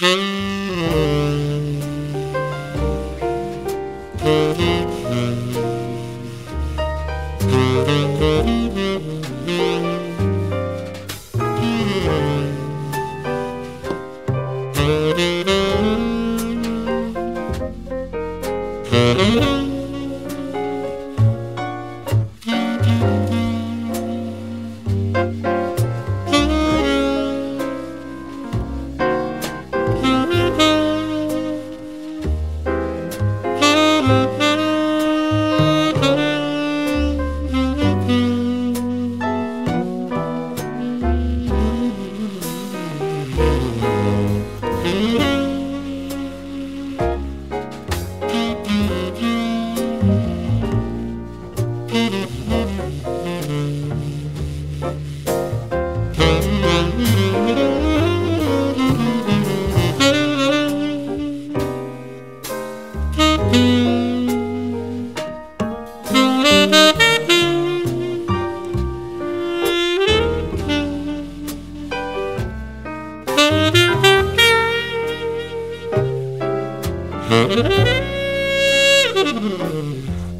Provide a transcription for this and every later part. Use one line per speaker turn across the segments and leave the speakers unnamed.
Mm-hmm. Mm-hmm.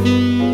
Música